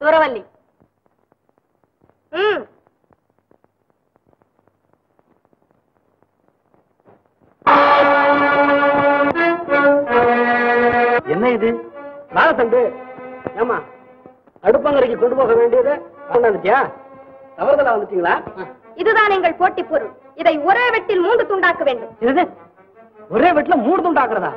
சூரவல்லி ம். என்ன இது? நாகத்தண்டு ஏமா அடுப்பங்கரைக்கு கொண்டு போக வேண்டியது கொண்டாந்துட்டியா தவறுதலா வந்துட்டீங்களா? இதுதான் எங்கள் போட்டி பொருள். இதை ஒரே வெட்டில் மூன்று துண்டாக்க வேண்டும். இது ஒரே வீட்டுல மூணு துண்டாக்குறதா?